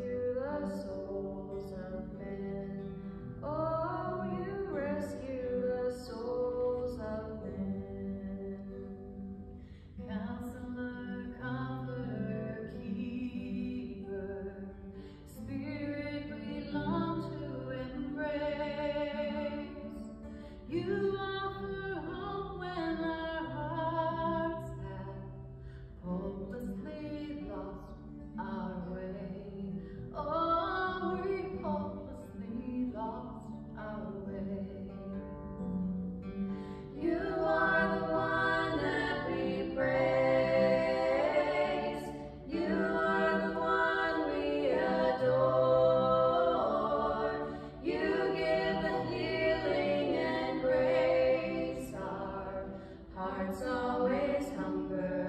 to the souls of men. Oh, always hunger.